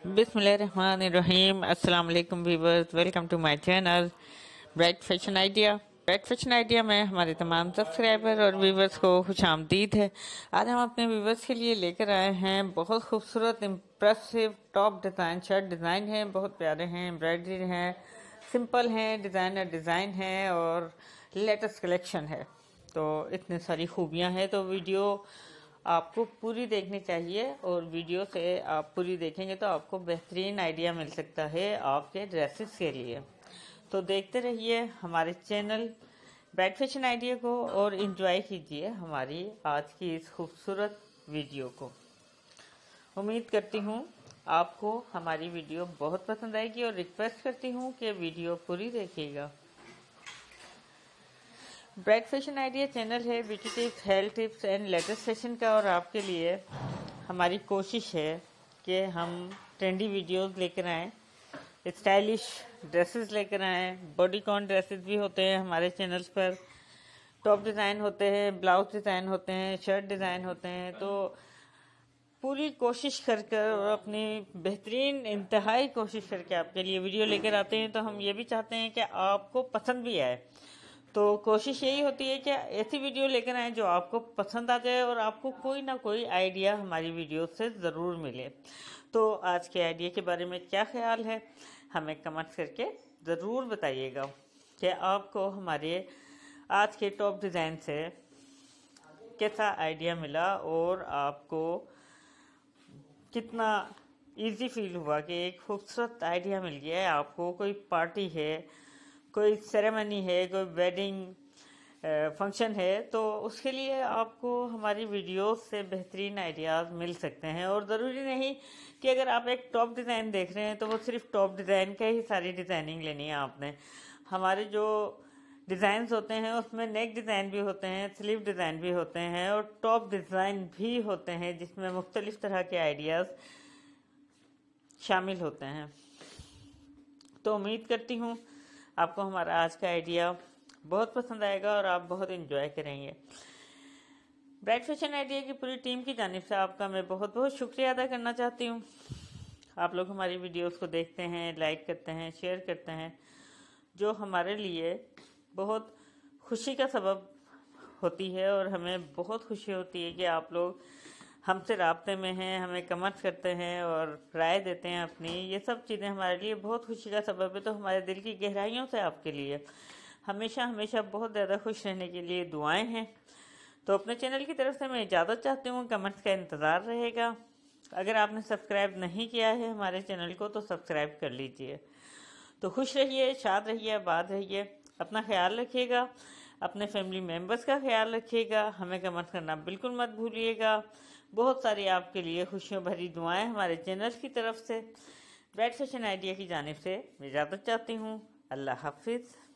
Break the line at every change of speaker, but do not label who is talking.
बिस्मिल्लाहिर्रहमानिर्रहीम। अस्सलाम वालेकुम viewers, welcome to my channel Bright Fashion Idea. Bright Fashion Idea में हमारे तमाम सब्सक्राइबर और व्यूवर्स को खुश आमदीद है। आज हम अपने व्यूवर्स के लिए लेकर आए हैं बहुत खूबसूरत impressive top design shirt design है। बहुत प्यारे हैं एम्ब्रॉयडरी हैं सिंपल हैं डिज़ाइनर डिज़ाइन है और लेटेस्ट कलेक्शन है। तो इतनी सारी खूबियाँ हैं तो वीडियो आपको पूरी देखनी चाहिए और वीडियो से आप पूरी देखेंगे तो आपको बेहतरीन आइडिया मिल सकता है आपके ड्रेसेस के लिए। तो देखते रहिए हमारे चैनल बैड फ़ैशन आइडिया को और इन्जॉय कीजिए हमारी आज की इस खूबसूरत वीडियो को। उम्मीद करती हूँ आपको हमारी वीडियो बहुत पसंद आएगी और रिक्वेस्ट करती हूँ कि वीडियो पूरी देखिएगा। ब्राइट फ़ैशन आइडिया चैनल है beauty tips health tips and latest fashion का, और आपके लिए हमारी कोशिश है कि हम ट्रेंडी वीडियोस लेकर आएँ स्टाइलिश ड्रेसेस लेकर आएँ बॉडी कॉन ड्रेसेस भी होते हैं हमारे चैनल्स पर टॉप डिज़ाइन होते हैं ब्लाउज डिज़ाइन होते हैं शर्ट डिज़ाइन होते हैं तो पूरी कोशिश कर कर और अपनी बेहतरीन इंतहाई कोशिश करके आपके लिए वीडियो लेकर आते हैं तो हम ये भी चाहते हैं कि आपको पसंद भी आए। तो कोशिश यही होती है कि ऐसी वीडियो लेकर आए जो आपको पसंद आ जाए और आपको कोई ना कोई आइडिया हमारी वीडियो से ज़रूर मिले। तो आज के आइडिया के बारे में क्या ख्याल है, हमें कमेंट करके ज़रूर बताइएगा कि आपको हमारे आज के टॉप डिज़ाइन से कैसा आइडिया मिला और आपको कितना इजी फील हुआ कि एक खूबसूरत आइडिया मिल गया है, आपको कोई पार्टी है कोई सेरेमनी है, कोई वेडिंग फ़ंक्शन है तो उसके लिए आपको हमारी वीडियो से बेहतरीन आइडियाज़ मिल सकते हैं। और ज़रूरी नहीं कि अगर आप एक टॉप डिज़ाइन देख रहे हैं तो वो सिर्फ़ टॉप डिज़ाइन का ही सारी डिज़ाइनिंग लेनी है आपने। हमारे जो डिज़ाइंस होते हैं, उसमें नेक डिज़ाइन भी होते हैं स्लीव डिज़ाइन भी होते हैं, और टॉप डिज़ाइन भी होते हैं, जिसमें मुख्तलिफ़ तरह के आइडियाज़ शामिल होते हैं। तो उम्मीद करती हूँ आपको हमारा आज का आइडिया बहुत पसंद आएगा और आप बहुत इन्जॉय करेंगे। ब्राइट फ़ैशन आइडिया की पूरी टीम की जानब से आपका मैं बहुत बहुत शुक्रिया अदा करना चाहती हूँ। आप लोग हमारी वीडियोस को देखते हैं लाइक करते हैं शेयर करते हैं, जो हमारे लिए बहुत खुशी का सबब होती है और हमें बहुत खुशी होती है कि आप लोग हमसे रबते में हैं, हमें कमेंट करते हैं और राय देते हैं अपनी। ये सब चीज़ें हमारे लिए बहुत खुशी का सबब है तो हमारे दिल की गहराइयों से आपके लिए। हमेशा हमेशा बहुत ज़्यादा खुश रहने के लिए दुआएँ हैं। तो अपने चैनल की तरफ़ से मैं इजाज़त चाहती हूँ, कमेंट्स का इंतज़ार रहेगा। अगर आपने सब्सक्राइब नहीं किया है हमारे चैनल को तो सब्सक्राइब कर लीजिए। तो खुश रहिए शाद रहिए, आबाद रहिए। अपना ख्याल रखिएगा। अपने फैमिली मेंबर्स का ख्याल रखिएगा। हमें कमेंट करना बिल्कुल मत भूलिएगा। बहुत सारी आपके लिए खुशियों भरी दुआएँ हमारे चैनल की तरफ़ से। ब्राइट फ़ैशन आइडिया की जानब से इजाज़त चाहती हूँ। अल्लाह हाफिज़।